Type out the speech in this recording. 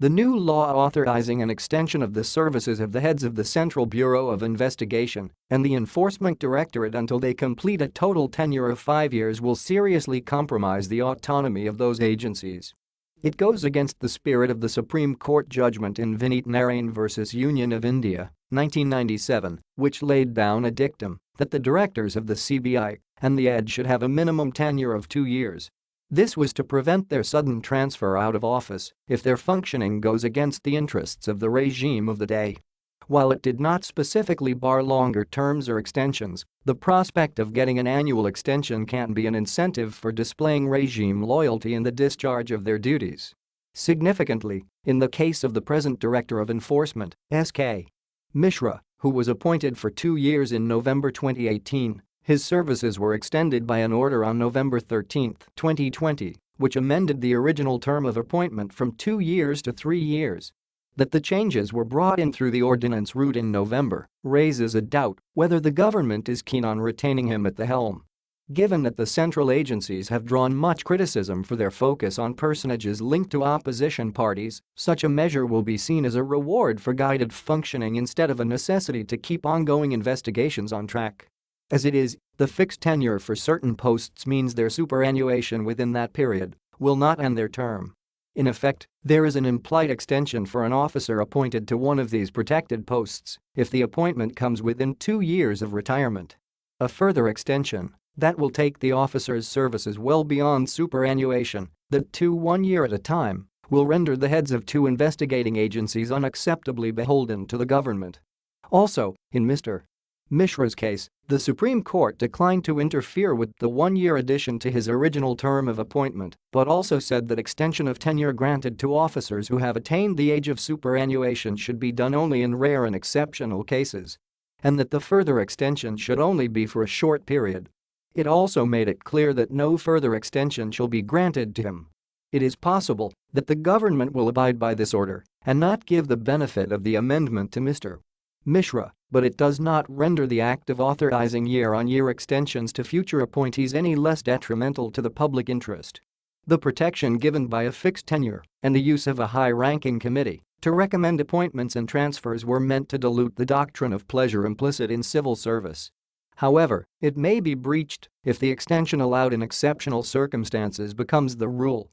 The new law authorizing an extension of the services of the heads of the Central Bureau of Investigation and the Enforcement Directorate until they complete a total tenure of five years will seriously compromise the autonomy of those agencies. It goes against the spirit of the Supreme Court judgment in Vineet Narain v. Union of India, 1997, which laid down a dictum that the directors of the CBI and the ED should have a minimum tenure of two years this was to prevent their sudden transfer out of office if their functioning goes against the interests of the regime of the day. While it did not specifically bar longer terms or extensions, the prospect of getting an annual extension can be an incentive for displaying regime loyalty in the discharge of their duties. Significantly, in the case of the present Director of Enforcement, S.K. Mishra, who was appointed for two years in November 2018, his services were extended by an order on November 13, 2020, which amended the original term of appointment from two years to three years. That the changes were brought in through the ordinance route in November raises a doubt whether the government is keen on retaining him at the helm. Given that the central agencies have drawn much criticism for their focus on personages linked to opposition parties, such a measure will be seen as a reward for guided functioning instead of a necessity to keep ongoing investigations on track. As it is, the fixed tenure for certain posts means their superannuation within that period will not end their term. In effect, there is an implied extension for an officer appointed to one of these protected posts if the appointment comes within two years of retirement. A further extension that will take the officer's services well beyond superannuation, that to one year at a time, will render the heads of two investigating agencies unacceptably beholden to the government. Also, in Mr. Mishra's case, the Supreme Court declined to interfere with the one-year addition to his original term of appointment, but also said that extension of tenure granted to officers who have attained the age of superannuation should be done only in rare and exceptional cases. And that the further extension should only be for a short period. It also made it clear that no further extension shall be granted to him. It is possible that the government will abide by this order and not give the benefit of the amendment to Mr. Mishra, but it does not render the act of authorizing year-on-year extensions to future appointees any less detrimental to the public interest. The protection given by a fixed tenure and the use of a high-ranking committee to recommend appointments and transfers were meant to dilute the doctrine of pleasure implicit in civil service. However, it may be breached if the extension allowed in exceptional circumstances becomes the rule